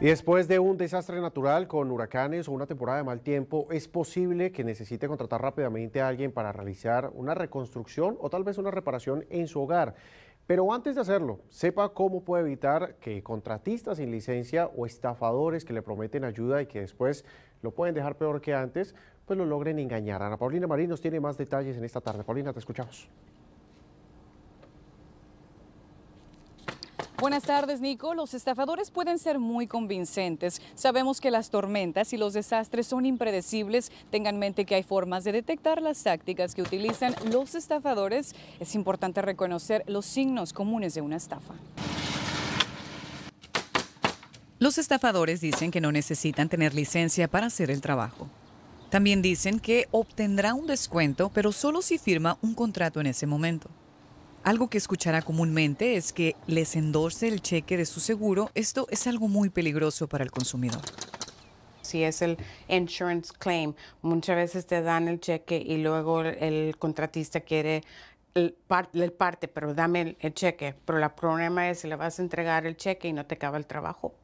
Y después de un desastre natural con huracanes o una temporada de mal tiempo, es posible que necesite contratar rápidamente a alguien para realizar una reconstrucción o tal vez una reparación en su hogar. Pero antes de hacerlo, sepa cómo puede evitar que contratistas sin licencia o estafadores que le prometen ayuda y que después lo pueden dejar peor que antes, pues lo logren engañar. Ana Paulina Marín nos tiene más detalles en esta tarde. Paulina, te escuchamos. Buenas tardes, Nico. Los estafadores pueden ser muy convincentes. Sabemos que las tormentas y los desastres son impredecibles. Tengan en mente que hay formas de detectar las tácticas que utilizan los estafadores. Es importante reconocer los signos comunes de una estafa. Los estafadores dicen que no necesitan tener licencia para hacer el trabajo. También dicen que obtendrá un descuento, pero solo si firma un contrato en ese momento. Algo que escuchará comúnmente es que les endorse el cheque de su seguro. Esto es algo muy peligroso para el consumidor. Si es el insurance claim, muchas veces te dan el cheque y luego el contratista quiere el, parte, pero dame el, cheque. Pero el problema es si le vas a entregar el cheque y no te acaba el trabajo.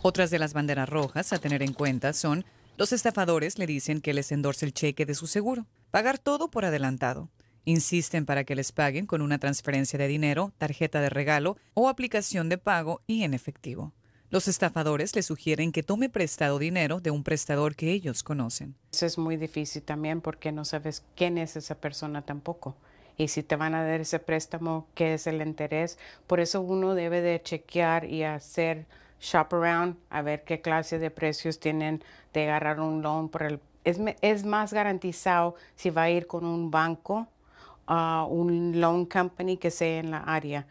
Otras de las banderas rojas a tener en cuenta son los estafadores le dicen que les endorse el cheque de su seguro, pagar todo por adelantado. Insisten para que les paguen con una transferencia de dinero, tarjeta de regalo o aplicación de pago y en efectivo. Los estafadores le sugieren que tome prestado dinero de un prestador que ellos conocen. Eso es muy difícil también porque no sabes quién es esa persona tampoco. Y si te van a dar ese préstamo, qué es el interés. Por eso uno debe de chequear y hacer shop around, a ver qué clase de precios tienen de agarrar un loan. Por el, es, es más garantizado si va a ir con un banco a un loan company que sea en la área.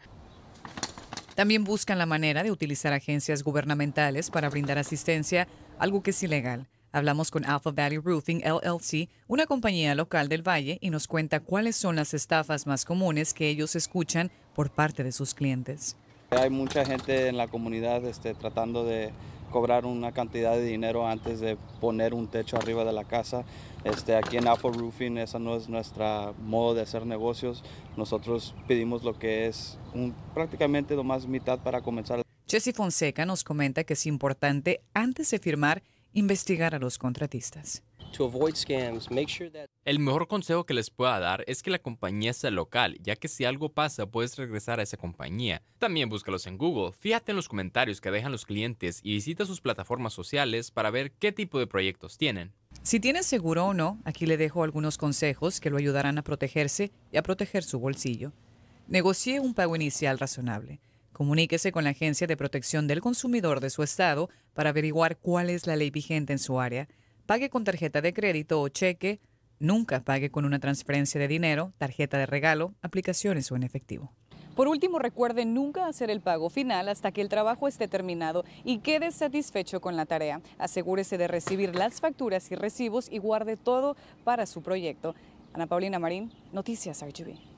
También buscan la manera de utilizar agencias gubernamentales para brindar asistencia, algo que es ilegal. Hablamos con Alpha Valley Roofing LLC, una compañía local del Valle, y nos cuenta cuáles son las estafas más comunes que ellos escuchan por parte de sus clientes. Hay mucha gente en la comunidad este, tratando de cobrar una cantidad de dinero antes de poner un techo arriba de la casa. Este, aquí en Apple Roofing esa no es nuestra modo de hacer negocios. Nosotros pedimos lo que es un, prácticamente lo más mitad para comenzar. Jesse Fonseca nos comenta que es importante antes de firmar investigar a los contratistas. El mejor consejo que les pueda dar es que la compañía sea local, ya que si algo pasa puedes regresar a esa compañía. También búscalos en Google, fíjate en los comentarios que dejan los clientes y visita sus plataformas sociales para ver qué tipo de proyectos tienen. Si tienes seguro o no, aquí le dejo algunos consejos que lo ayudarán a protegerse y a proteger su bolsillo. Negocie un pago inicial razonable. Comuníquese con la Agencia de Protección del Consumidor de su estado para averiguar cuál es la ley vigente en su área. Pague con tarjeta de crédito o cheque. Nunca pague con una transferencia de dinero, tarjeta de regalo, aplicaciones o en efectivo. Por último, recuerde nunca hacer el pago final hasta que el trabajo esté terminado y quede satisfecho con la tarea. Asegúrese de recibir las facturas y recibos y guarde todo para su proyecto. Ana Paulina Marín, Noticias RGB.